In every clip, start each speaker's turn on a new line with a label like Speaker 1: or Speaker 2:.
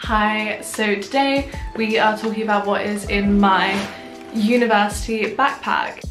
Speaker 1: Hi, so today we are talking about what is in my university backpack.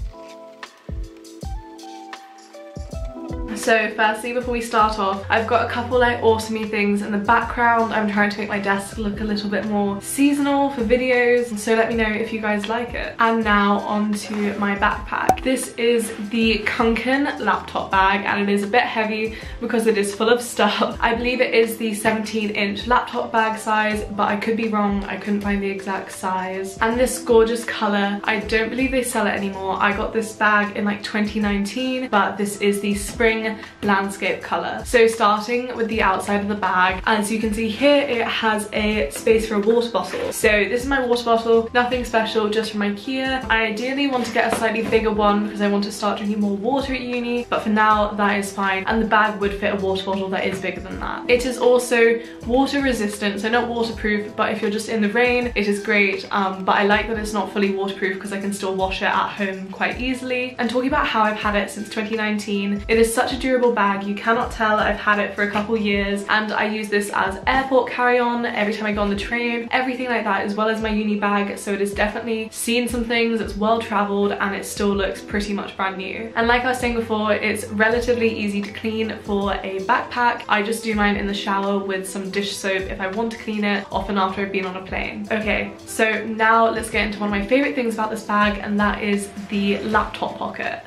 Speaker 1: So firstly, before we start off, I've got a couple like awesomey things in the background. I'm trying to make my desk look a little bit more seasonal for videos. So let me know if you guys like it. And now onto my backpack. This is the Kånken laptop bag and it is a bit heavy because it is full of stuff. I believe it is the 17 inch laptop bag size, but I could be wrong. I couldn't find the exact size. And this gorgeous color, I don't believe they sell it anymore. I got this bag in like 2019, but this is the spring landscape color. So starting with the outside of the bag, as you can see here, it has a space for a water bottle. So this is my water bottle, nothing special, just from Ikea. I ideally want to get a slightly bigger one because I want to start drinking more water at uni, but for now that is fine. And the bag would fit a water bottle that is bigger than that. It is also water resistant, so not waterproof, but if you're just in the rain, it is great. Um, but I like that it's not fully waterproof because I can still wash it at home quite easily. And talking about how I've had it since 2019, it is such a durable bag. You cannot tell I've had it for a couple years and I use this as airport carry-on every time I go on the train, everything like that as well as my uni bag. So it has definitely seen some things, it's well traveled and it still looks pretty much brand new. And like I was saying before, it's relatively easy to clean for a backpack. I just do mine in the shower with some dish soap if I want to clean it, often after I've been on a plane. Okay, so now let's get into one of my favorite things about this bag and that is the laptop pocket.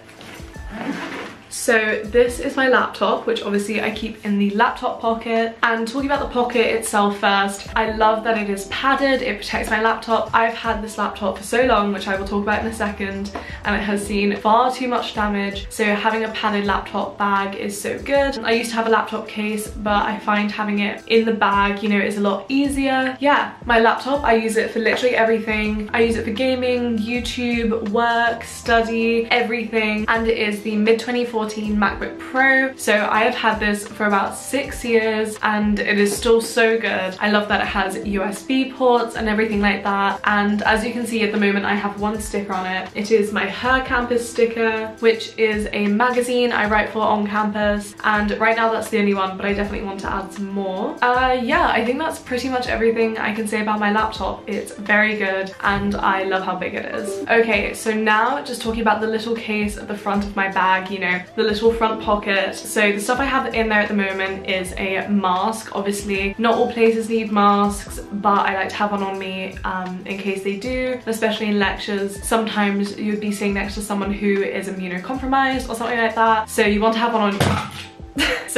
Speaker 1: So this is my laptop, which obviously I keep in the laptop pocket. And talking about the pocket itself first, I love that it is padded, it protects my laptop. I've had this laptop for so long, which I will talk about in a second, and it has seen far too much damage. So having a padded laptop bag is so good. I used to have a laptop case, but I find having it in the bag, you know, is a lot easier. Yeah, my laptop, I use it for literally everything. I use it for gaming, YouTube, work, study, everything. And it is the mid-24 2014 MacBook Pro. So I have had this for about six years and it is still so good. I love that it has USB ports and everything like that. And as you can see at the moment, I have one sticker on it. It is my Her Campus sticker, which is a magazine I write for on campus. And right now that's the only one, but I definitely want to add some more. Uh, yeah, I think that's pretty much everything I can say about my laptop. It's very good and I love how big it is. Okay, so now just talking about the little case at the front of my bag, you know, the little front pocket. So the stuff I have in there at the moment is a mask. Obviously, not all places need masks, but I like to have one on me um, in case they do, especially in lectures. Sometimes you'd be sitting next to someone who is immunocompromised or something like that. So you want to have one on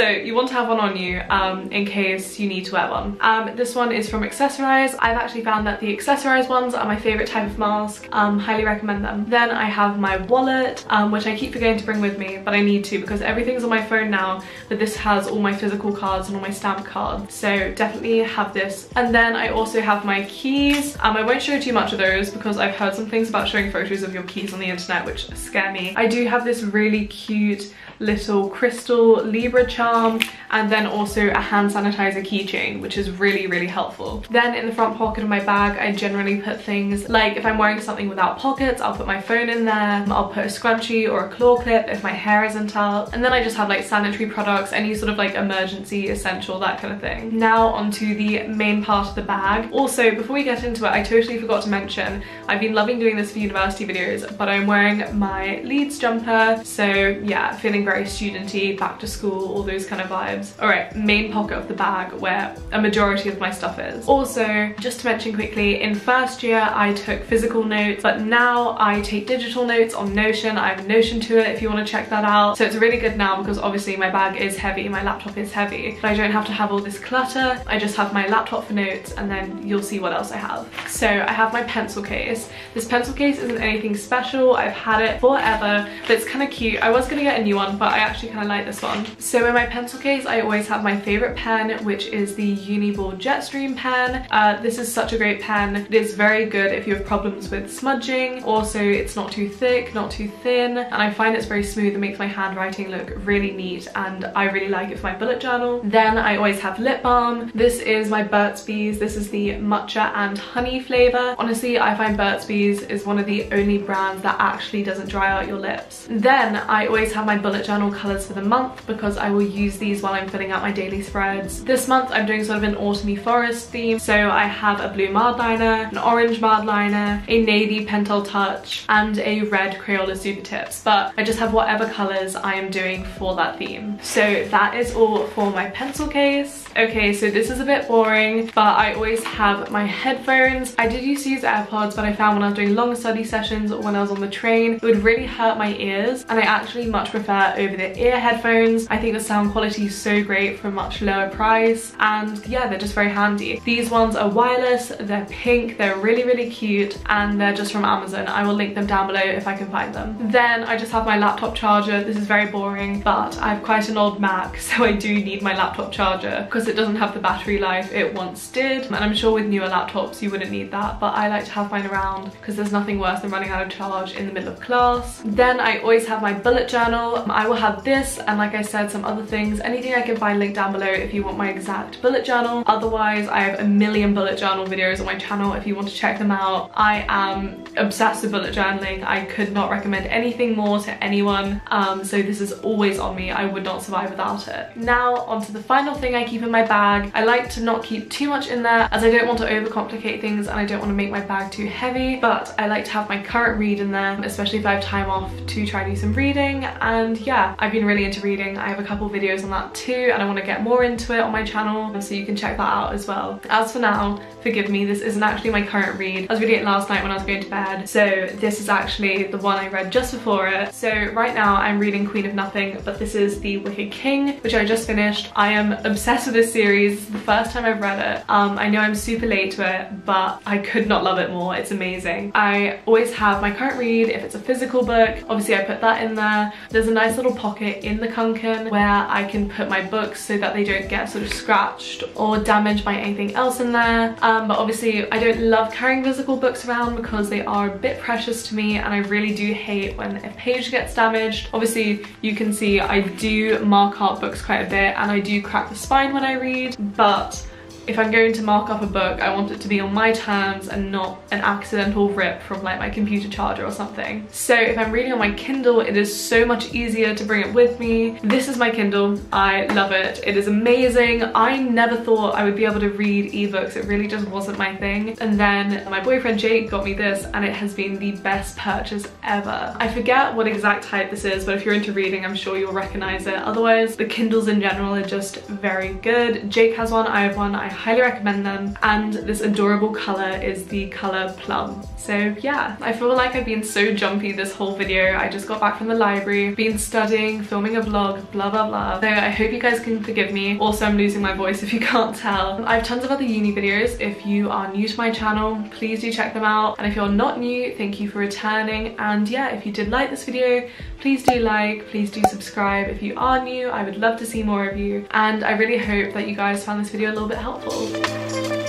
Speaker 1: so you want to have one on you um, in case you need to wear one. Um, this one is from Accessorize. I've actually found that the Accessorize ones are my favorite type of mask. Um, highly recommend them. Then I have my wallet, um, which I keep forgetting to bring with me, but I need to because everything's on my phone now, but this has all my physical cards and all my stamp cards. So definitely have this. And then I also have my keys. Um, I won't show too much of those because I've heard some things about showing photos of your keys on the internet, which scare me. I do have this really cute little crystal Libra charm and then also a hand sanitizer keychain which is really really helpful. Then in the front pocket of my bag I generally put things like if I'm wearing something without pockets I'll put my phone in there, I'll put a scrunchie or a claw clip if my hair isn't out and then I just have like sanitary products, any sort of like emergency essential that kind of thing. Now onto the main part of the bag. Also before we get into it I totally forgot to mention I've been loving doing this for university videos but I'm wearing my Leeds jumper so yeah feeling very studenty, back to school, all those kind of vibes. All right, main pocket of the bag where a majority of my stuff is. Also, just to mention quickly, in first year I took physical notes, but now I take digital notes on Notion. I have a Notion to it if you want to check that out. So it's really good now because obviously my bag is heavy, my laptop is heavy, but I don't have to have all this clutter. I just have my laptop for notes and then you'll see what else I have. So I have my pencil case. This pencil case isn't anything special. I've had it forever, but it's kind of cute. I was gonna get a new one, but I actually kind of like this one. So in my pencil case, I always have my favorite pen, which is the Uniball Jetstream pen. Uh, this is such a great pen. It is very good if you have problems with smudging. Also, it's not too thick, not too thin, and I find it's very smooth. It makes my handwriting look really neat, and I really like it for my bullet journal. Then I always have lip balm. This is my Burt's Bees. This is the matcha and honey flavor. Honestly, I find Burt's Bees is one of the only brands that actually doesn't dry out your lips. Then I always have my bullet journal colours for the month because I will use these while I'm filling out my daily spreads. This month I'm doing sort of an autumny forest theme. So I have a blue Mildliner, an orange Mildliner, a navy Pentel Touch, and a red Crayola Super Tips. But I just have whatever colours I am doing for that theme. So that is all for my pencil case. Okay, so this is a bit boring, but I always have my headphones. I did used to use AirPods, but I found when I was doing long study sessions or when I was on the train, it would really hurt my ears, and I actually much prefer over-the-ear headphones. I think the sound quality is so great for a much lower price, and yeah, they're just very handy. These ones are wireless, they're pink, they're really, really cute, and they're just from Amazon. I will link them down below if I can find them. Then I just have my laptop charger. This is very boring, but I have quite an old Mac, so I do need my laptop charger because it doesn't have the battery life it once did. And I'm sure with newer laptops you wouldn't need that, but I like to have mine around because there's nothing worse than running out of charge in the middle of class. Then I always have my bullet journal. Will have this and like I said, some other things. Anything I can find linked down below if you want my exact bullet journal. Otherwise, I have a million bullet journal videos on my channel if you want to check them out. I am obsessed with bullet journaling. I could not recommend anything more to anyone. Um, so this is always on me. I would not survive without it. Now onto the final thing I keep in my bag. I like to not keep too much in there as I don't want to overcomplicate things and I don't want to make my bag too heavy. But I like to have my current read in there, especially if I have time off to try do some reading. And yeah, I've been really into reading. I have a couple videos on that too and I want to get more into it on my channel so you can check that out as well. As for now, forgive me, this isn't actually my current read. I was reading it last night when I was going to bed. So this is actually the one I read just before it. So right now I'm reading Queen of Nothing, but this is The Wicked King, which I just finished. I am obsessed with this series. Is the first time I've read it. Um, I know I'm super late to it, but I could not love it more. It's amazing. I always have my current read if it's a physical book. Obviously I put that in there. There's a nice little pocket in the Kånken where I can put my books so that they don't get sort of scratched or damaged by anything else in there. Um, but obviously I don't love carrying physical books around because they are a bit precious to me and I really do hate when a page gets damaged. Obviously you can see I do mark up books quite a bit and I do crack the spine when I read, but if I'm going to mark up a book, I want it to be on my terms and not an accidental rip from like my computer charger or something. So if I'm reading on my Kindle, it is so much easier to bring it with me. This is my Kindle. I love it. It is amazing. I never thought I would be able to read ebooks. It really just wasn't my thing. And then my boyfriend Jake got me this and it has been the best purchase ever. I forget what exact type this is, but if you're into reading, I'm sure you'll recognize it. Otherwise, the Kindles in general are just very good. Jake has one, I have one. I highly recommend them. And this adorable color is the color plum. So yeah I feel like I've been so jumpy this whole video. I just got back from the library been studying filming a vlog blah blah blah. So I hope you guys can forgive me. Also I'm losing my voice if you can't tell. I have tons of other uni videos. If you are new to my channel please do check them out. And if you're not new thank you for returning. And yeah if you did like this video please do like please do subscribe if you are new I would love to see more of you and I really hope that you guys found this video a little bit helpful.